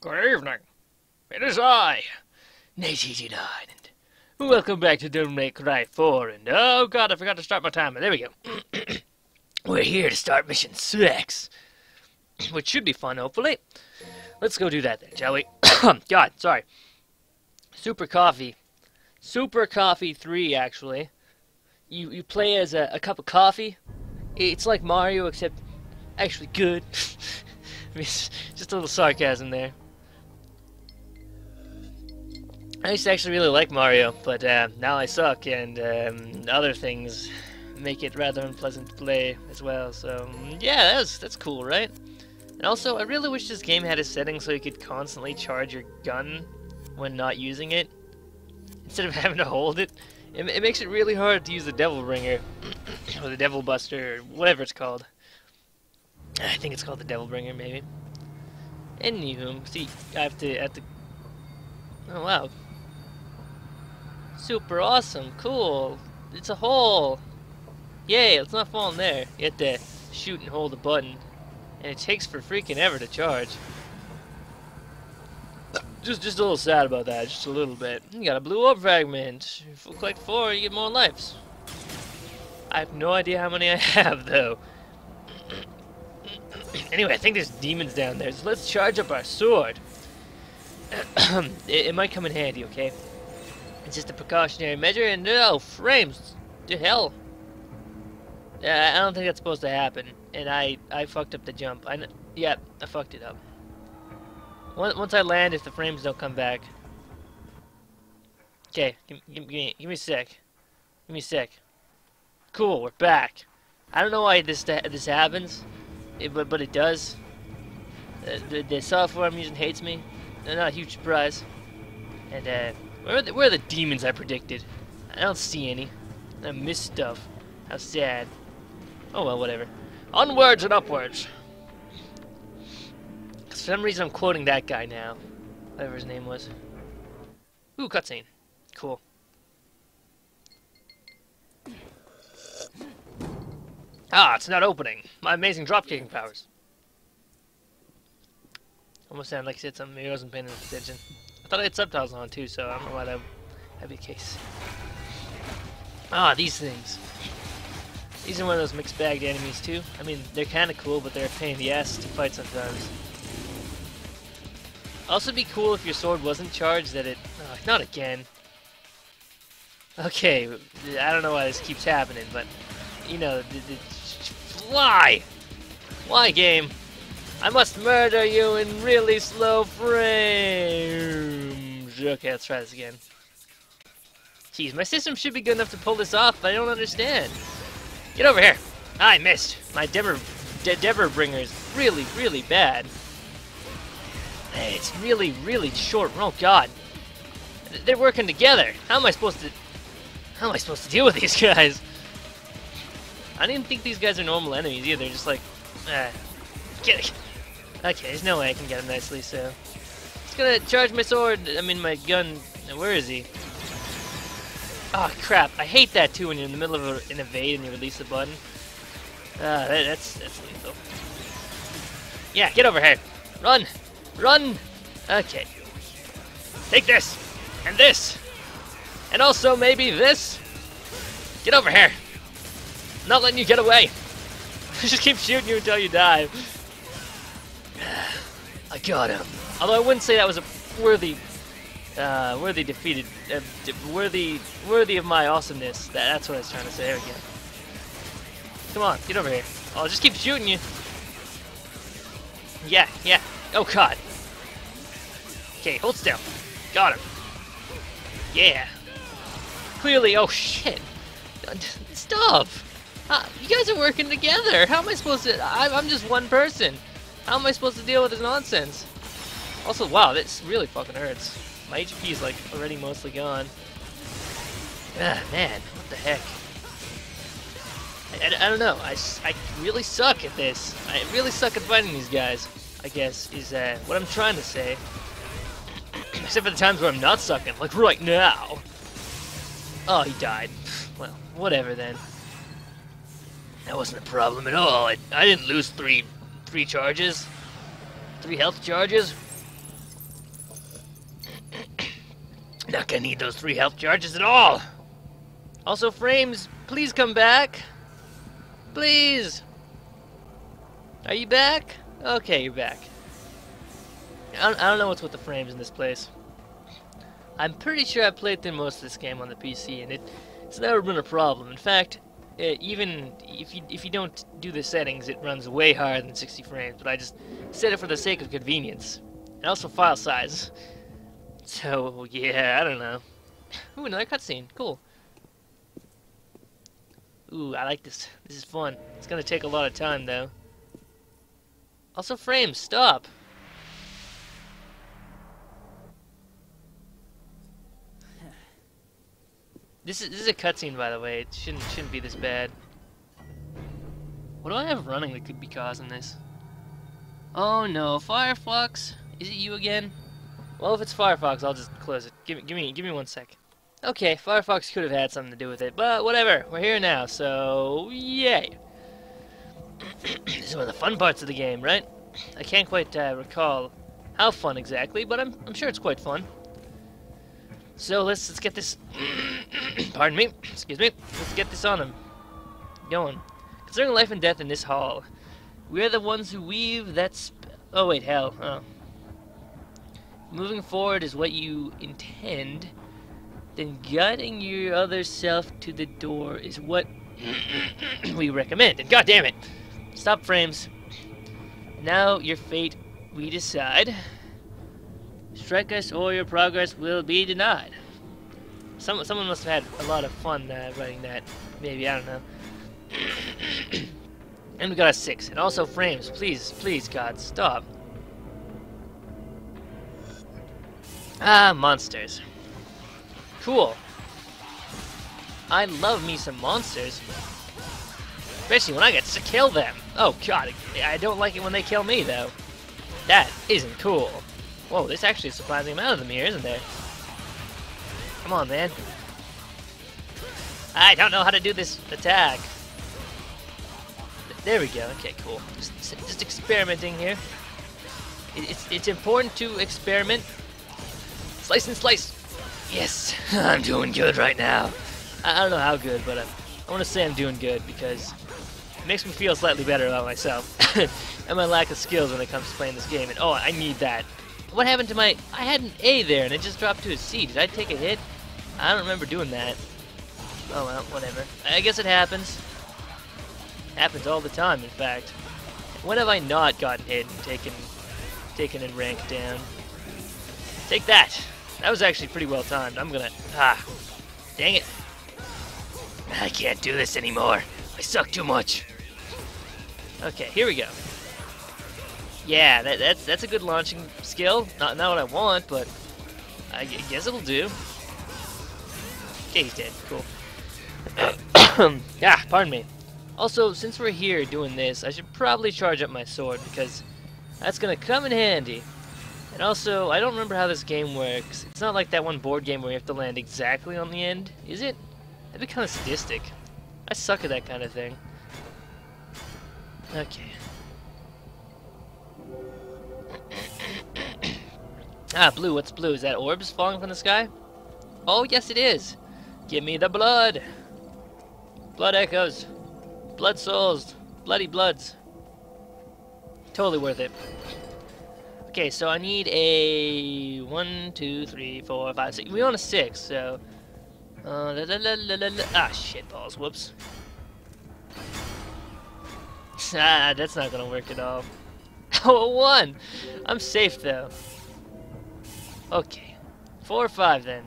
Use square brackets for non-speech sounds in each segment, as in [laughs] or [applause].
Good evening. It is I, Nate89, and welcome back to Devil May Cry 4. And oh god, I forgot to start my timer. There we go. [clears throat] We're here to start mission 6, [clears throat] which should be fun, hopefully. Let's go do that then, shall we? [coughs] god, sorry. Super Coffee. Super Coffee 3, actually. You, you play as a, a cup of coffee. It's like Mario, except actually good. [laughs] just a little sarcasm there. I used to actually really like Mario, but uh, now I suck, and um, other things make it rather unpleasant to play as well. So yeah, that's that's cool, right? And also, I really wish this game had a setting so you could constantly charge your gun when not using it, instead of [laughs] having to hold it. It, it makes it really hard to use the Devil Bringer, [coughs] or the Devil Buster, or whatever it's called. I think it's called the Devil Bringer, maybe. Anywho, see, I have to, I have to. Oh wow, Super awesome, cool. It's a hole. Yay, let's not fall in there. You have to shoot and hold the button. And it takes for freaking ever to charge. Just just a little sad about that, just a little bit. You got a blue orb fragment. If you collect four, you get more lives. I have no idea how many I [laughs] have, though. [clears throat] anyway, I think there's demons down there, so let's charge up our sword. [clears throat] it, it might come in handy, okay? It's just a precautionary measure, and no, frames! To hell! Yeah, I don't think that's supposed to happen, and I, I fucked up the jump. I, yeah, I fucked it up. Once I land, if the frames don't come back. Okay, give, give, give, me, give me a sec. Give me a sec. Cool, we're back. I don't know why this this happens, but but it does. Uh, the, the software I'm using hates me. Not a huge surprise. And uh, where are, the, where are the demons I predicted? I don't see any. I missed stuff. How sad. Oh well, whatever. Onwards and upwards. For some reason I'm quoting that guy now. Whatever his name was. Ooh, cutscene. Cool. Ah, it's not opening. My amazing drop-kicking powers. Almost sounded like I said something. Maybe I wasn't paying attention. I thought I had subtitles on too, so I don't know why that would be the case. Ah, these things. These are one of those mixed bagged enemies too. I mean, they're kind of cool, but they're a pain in the ass to fight sometimes. Also, be cool if your sword wasn't charged that it. Oh, not again. Okay, I don't know why this keeps happening, but you know, the, fly, why game? I must murder you in really slow frames. Okay, let's try this again. Jeez, my system should be good enough to pull this off, but I don't understand. Get over here. I missed. My Dever, De Dever Bringer is really, really bad. It's really, really short. Oh, God. They're working together. How am I supposed to... How am I supposed to deal with [laughs] these guys? I didn't think these guys are normal enemies either. They're Just like... Uh, get, Okay, there's no way I can get him nicely, so... Just gonna charge my sword, I mean my gun... Where is he? Oh, crap. I hate that, too, when you're in the middle of an evade and you release the button. Ah, that, that's, that's lethal. Yeah, get over here. Run! Run! Okay. Take this! And this! And also maybe this! Get over here! I'm not letting you get away! [laughs] Just keep shooting you until you die. I got him. Although I wouldn't say that was a worthy, uh, worthy defeated, uh, worthy, worthy of my awesomeness. That, that's what I was trying to say. There we go. Come on, get over here. I'll just keep shooting you. Yeah, yeah. Oh god. Okay, hold still. Got him. Yeah. Clearly, oh shit. Stop. Uh, you guys are working together. How am I supposed to? I, I'm just one person. How am I supposed to deal with this nonsense? Also, wow, this really fucking hurts. My HP is like already mostly gone. Ah, man, what the heck? I, I, I don't know. I, I really suck at this. I really suck at fighting these guys. I guess is uh, what I'm trying to say. [clears throat] Except for the times where I'm not sucking, like right now. Oh, he died. Well, whatever then. That wasn't a problem at all. I, I didn't lose three three charges. Three health charges. [coughs] Not gonna need those three health charges at all. Also, Frames, please come back. Please. Are you back? Okay, you're back. I don't, I don't know what's with the frames in this place. I'm pretty sure I played through most of this game on the PC, and it, it's never been a problem. In fact, uh, even if you if you don't do the settings, it runs way higher than 60 frames. But I just set it for the sake of convenience, and also file size. [laughs] So yeah, I don't know. Ooh, another cutscene. Cool. Ooh, I like this. This is fun. It's gonna take a lot of time though. Also, frames, stop. This is this is a cutscene, by the way. It shouldn't shouldn't be this bad. What do I have running that could be causing this? Oh no, Firefox! Is it you again? Well, if it's Firefox, I'll just close it. Give me, give me, give me one sec. Okay, Firefox could have had something to do with it, but whatever. We're here now, so yay! [clears throat] this is one of the fun parts of the game, right? I can't quite uh, recall how fun exactly, but I'm, I'm sure it's quite fun. So let's let's get this. [clears throat] pardon me. Excuse me. Let's get this on him. Going. Concerning life and death in this hall, we are the ones who weave that. oh wait, hell. Oh. Moving forward is what you intend. Then guiding your other self to the door is what [clears throat] we recommend. And god damn it, stop frames. Now your fate we decide. Strike us or your progress will be denied. Some, someone must have had a lot of fun uh, writing that. Maybe, I don't know. [clears throat] and we got a 6. And also frames. Please, please, God, stop. Ah, monsters. Cool. I love me some monsters. Especially when I get to kill them. Oh god, I don't like it when they kill me though. That isn't cool. Whoa, there's actually a surprising amount of them here, isn't there? Come on, man. I don't know how to do this attack. There we go. Okay, cool. Just, just experimenting here. It's, it's important to experiment. Slice and slice. Yes, [laughs] I'm doing good right now. I, don't know how good, but I'm, I want to say I'm doing good because it makes me feel slightly better about myself [laughs] and my lack of skills when it comes to playing this game. And oh, I need that. What happened to my... I had an A there, and it just dropped to a C. Did I take a hit? I don't remember doing that. Oh, well, whatever. I guess it happens. Happens all the time, in fact. When have I not gotten hit and taken, taken and ranked down? Take that! That was actually pretty well timed. I'm gonna... Ah. Dang it. I can't do this anymore. I suck too much. Okay, here we go. Yeah, that, that's that's a good launching skill. Not not what I want, but I guess it'll do. Okay, he's dead. Cool. [coughs] ah, pardon me. Also, since we're here doing this, I should probably charge up my sword because that's gonna come in handy. And also, I don't remember how this game works. It's not like that one board game where you have to land exactly on the end, is it? That'd be kind of sadistic. I suck at that kind of thing. Okay. Ah, blue. What's blue? Is that orbs falling from the sky? Oh, yes it is. Give me the blood. Blood echoes. Blood souls. Bloody bloods. Totally worth it. Okay, so I need a one, two, three, four, five, six. We on a six, so. Uh, la, la, la, ah, shit balls. Whoops. [laughs] ah, that's not gonna work at all. Oh, one! I'm safe though. Okay. Four or five then.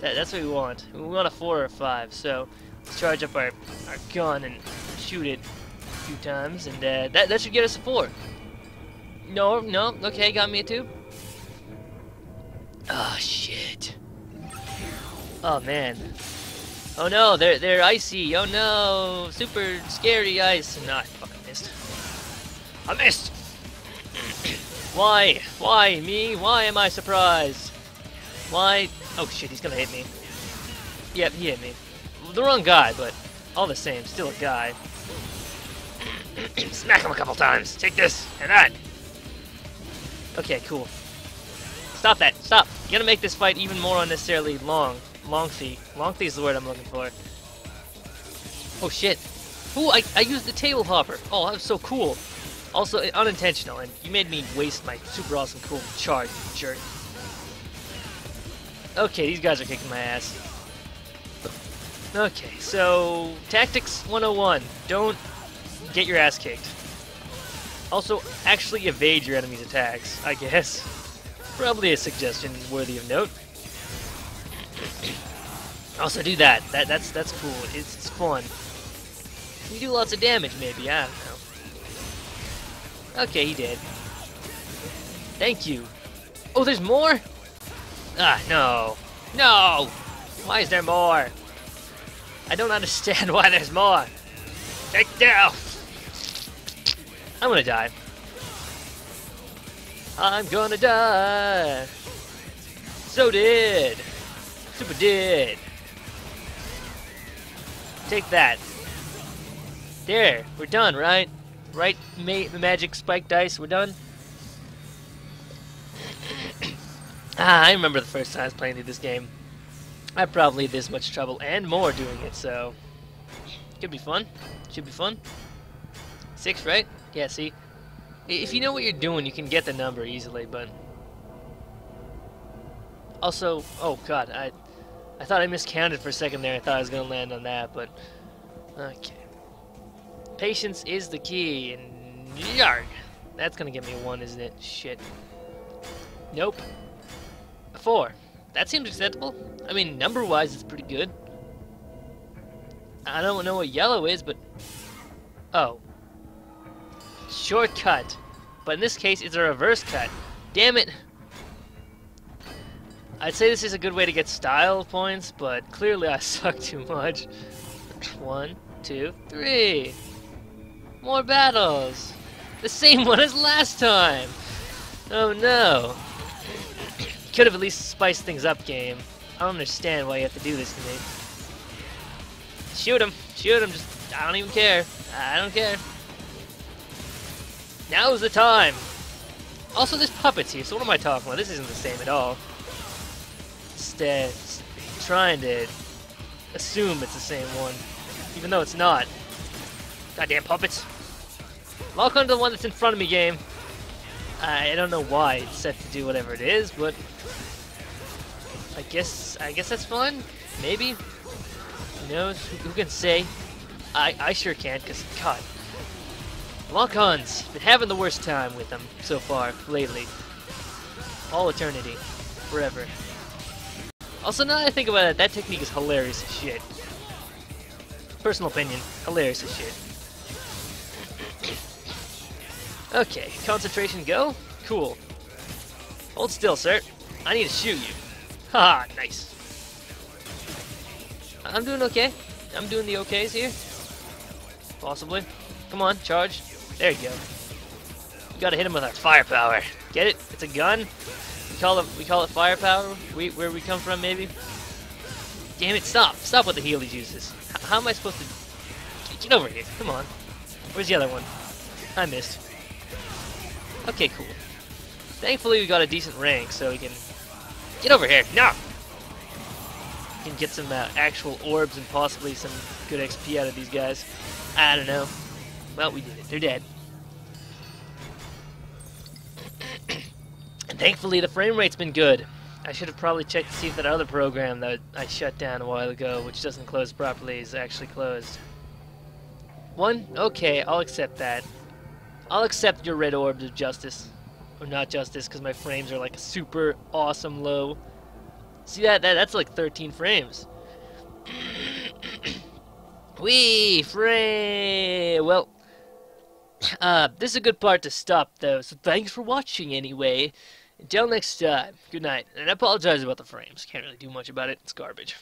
That, that's what we want. We want a four or five, so let's charge up our, our gun and shoot it a few times, and uh, that, that should get us a four. No, no, okay, got me a two. Oh, shit. Oh, man. Oh no, they're, they're icy. Oh no, super scary ice. No, I fucking missed. I missed! Why? Why? Me? Why am I surprised? Why? Oh shit, he's gonna hit me. Yep, he hit me. The wrong guy, but all the same, still a guy. [clears throat] Smack him a couple times. Take this and that. Okay, cool. Stop that. Stop. You gotta make this fight even more unnecessarily long. Lengthy. Lengthy is the word I'm looking for. Oh shit. Ooh, I, I used the table hopper. Oh, that was so cool. Also, uh, unintentional, and you made me waste my super awesome cool charge, you jerk. Okay, these guys are kicking my ass. Okay, so Tactics 101. Don't get your ass kicked. Also, actually evade your enemy's attacks, I guess. [laughs] Probably a suggestion worthy of note. [clears throat] also do that. That that's that's cool. It's, it's fun. You do lots of damage, maybe. I. Okay, he did. Thank you. Oh, there's more? Ah, no. No! Why is there more? I don't understand [laughs] why there's more. Take down! I'm gonna die. I'm gonna die. So did. Super did. Take that. There, we're done, right? Right, ma the magic spike dice, we're done? [coughs] ah, I remember the first time I was playing this game. I probably had this much trouble and more doing it, so... Could be fun. Should be fun. Six, right? Yeah, see? If you know what you're doing, you can get the number easily, but... Also, oh god, I I thought I miscounted for a second there. I thought I was going to land on that, but... Okay. Patience is the key, and yarg! That's to get me 1, isn't it? Shit. Nope. A 4. That seems acceptable. I mean, number-wise, it's pretty good. I don't know what yellow is, but... Oh. Shortcut. But in this case, it's a reverse cut. Damn it! I'd say this is a good way to get style points, but clearly I [laughs] suck too much. One, two, three. More battles. The same [laughs] one as last time. Oh no. Could have at least spiced things up, game. I don't understand why you have to do this to me. Shoot him. Shoot him. Just, I don't even care. I don't care. Now's the time. Also, there's puppets here, so what am I talking about? This isn't the same at all instead trying to assume it's the same one, even though it's not. Goddamn puppets. Lock onto the one that's in front of me, game. I don't know why it's set to do whatever it is, but I guess I guess that's fun. Maybe. Who knows? Who, who can say? I I sure can't, cause God, Lock-ons been having the worst time with them so far lately. All eternity, forever. Also, now that I think about it, that technique is hilarious as shit. Personal opinion, hilarious as shit. Okay, concentration go? Cool. Hold still, sir. I need to shoot you. Haha, nice. I'm doing okay. I'm doing the okays here. Possibly. Come on, charge. There you go. You gotta hit him with our firepower. Get it? It's a gun We call it we call it firepower. We where we come from maybe. Damn it! Stop! Stop with the Healy juices. H how am I supposed to get over here? Come on. Where's the other one? I missed. Okay, cool. Thankfully, we got a decent rank, so we can get over here. No. We can get some uh, actual orbs and possibly some good XP out of these guys. I don't know. Well, we did it. They're dead. [clears throat] And thankfully, the frame rate's been good. I should have probably checked to see if that other program that I shut down a while ago, which doesn't close properly, is actually closed. One? Okay, I'll accept that. I'll accept your red orbs of justice. Or not justice, because my frames are like a super awesome low. See that? that that's like 13 frames. [clears throat] Wee frame. Well, [clears throat] uh, this is a good part to stop though. So thanks for watching anyway. Until next time, good night. And I apologize about the frames. Can't really do much about it. It's garbage.